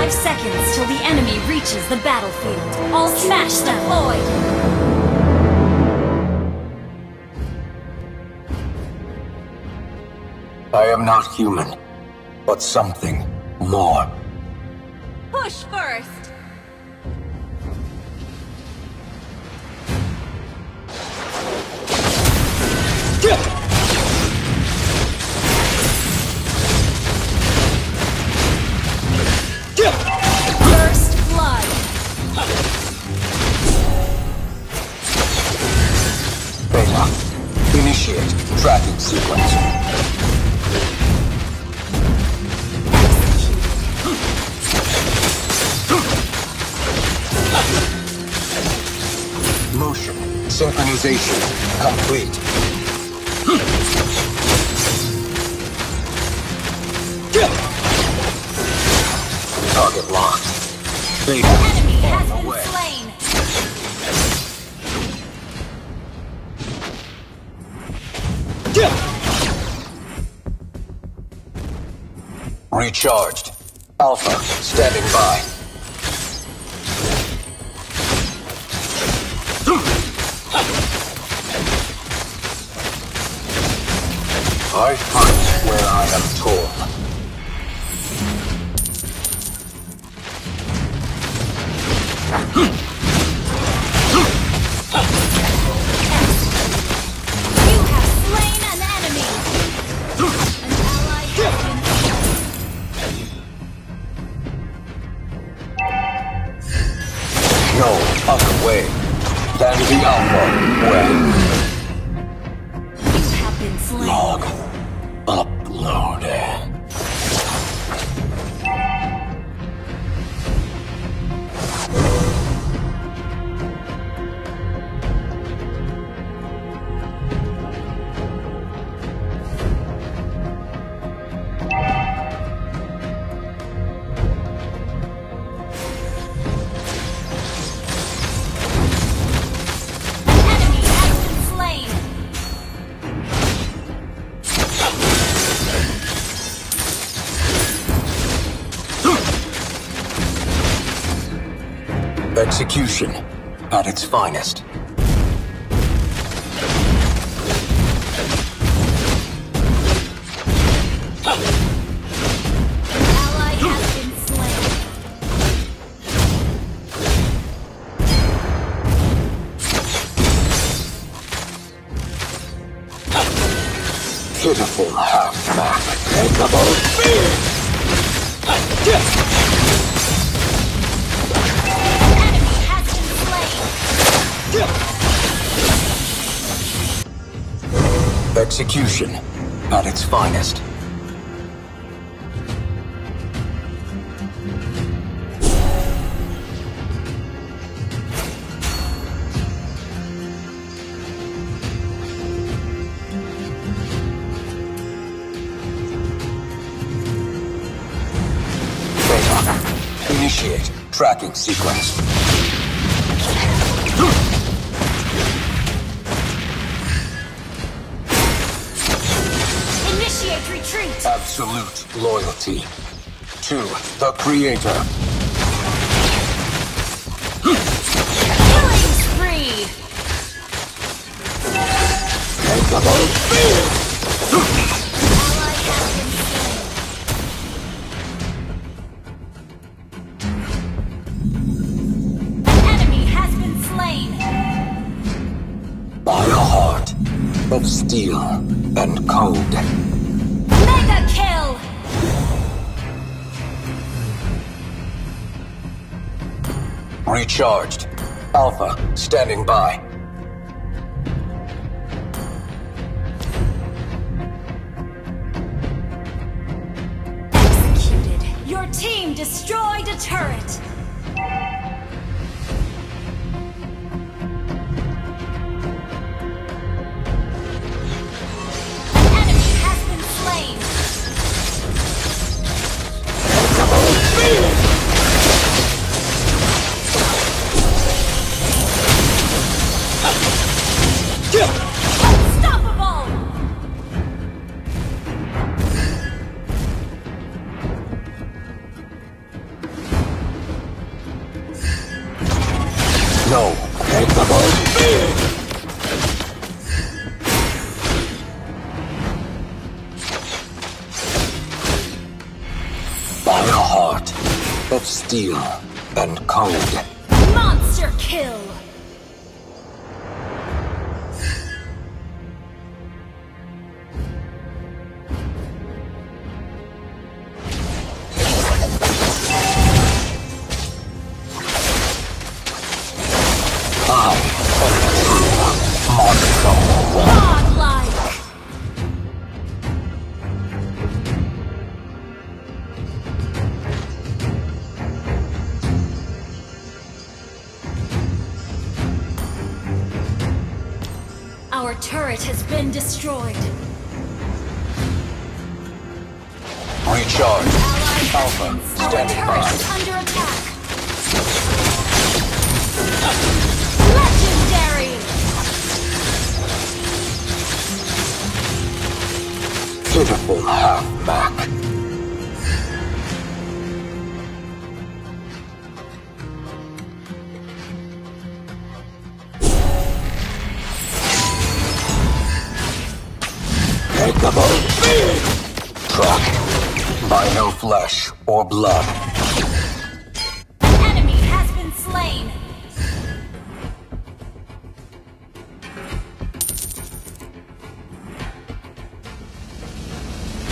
Five seconds till the enemy reaches the battlefield. All smash them! Void! I am not human, but something more. Push! First synchronization complete. Target locked. Beta, Enemy has been way. slain! Recharged. Alpha, standing by. I fight where I am told. You have slain an enemy! An ally No other way than the Alpha way. You have been slain. Log up. Execution at its finest. Execution at its finest. Initiate tracking sequence. Absolute loyalty to the Creator. Killing spree! Capable Recharged. Alpha, standing by. Executed. Your team destroyed a turret. No. By a heart of steel and cold. Monster kill! Our turret has been destroyed. Recharge. Alpha, standing by. under attack. Legendary! Pitiful half-back. Flesh or blood. An enemy has been slain.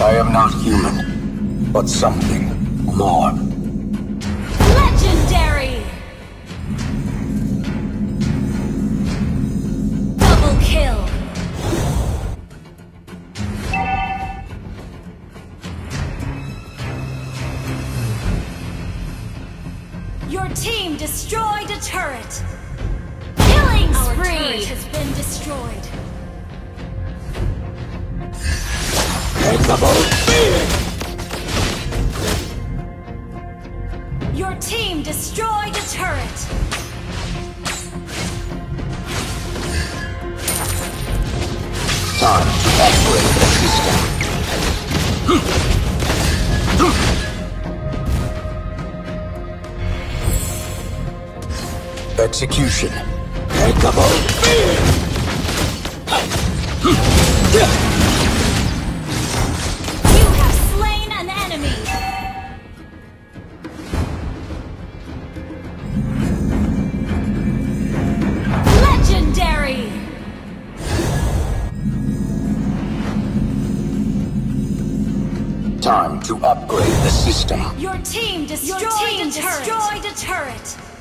I am not human, but something more. Your team destroyed a turret! Killing spree! Our turret has been destroyed. Your team destroyed a turret! Time to upgrade the system. Execution. You have slain an enemy! Legendary! Time to upgrade the system. Your team destroyed, Your team a, turret. destroyed a turret!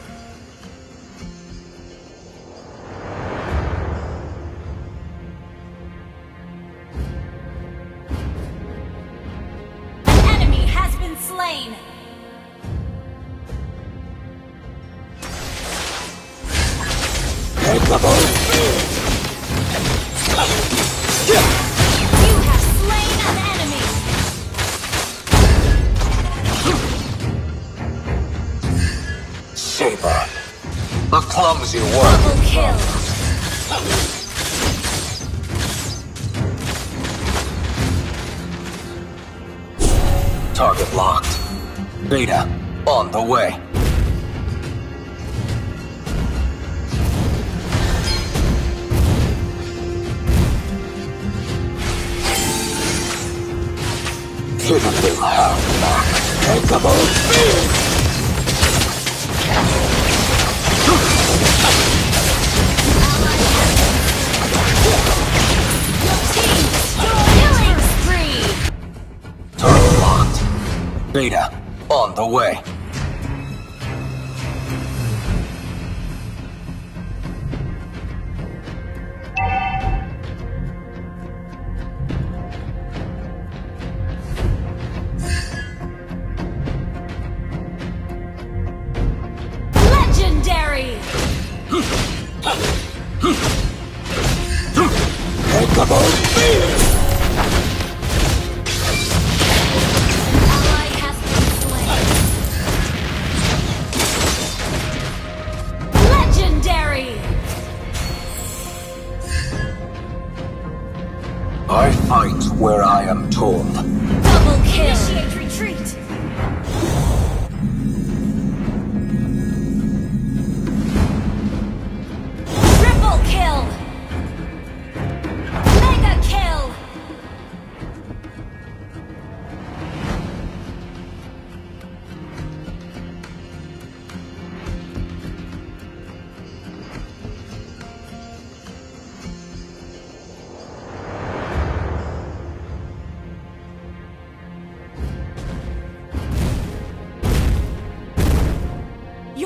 Saber. A clumsy Double kill! Target locked. Beta, on the way. Pitiful half-back. Team destroyed! Killing spree! Beta, on the way.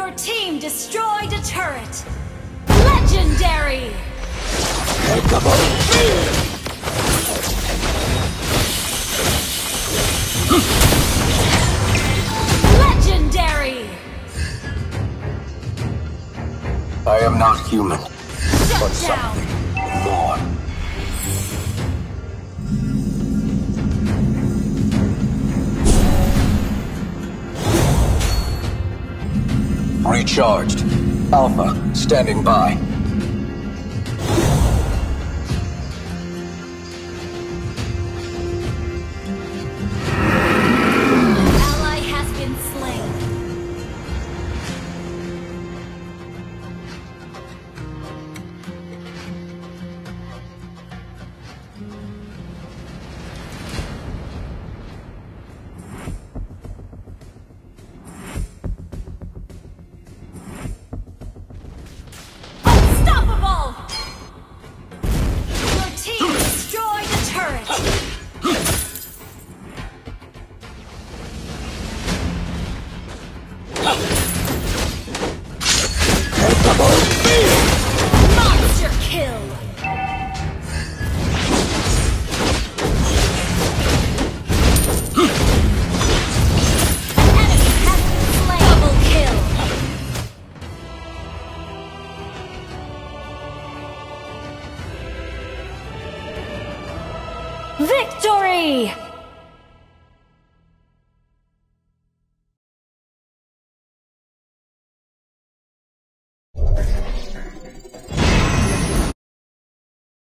Your team destroyed a turret. Legendary! Legendary! I am not human, but down! something more. Recharged. Alpha, standing by. Victory!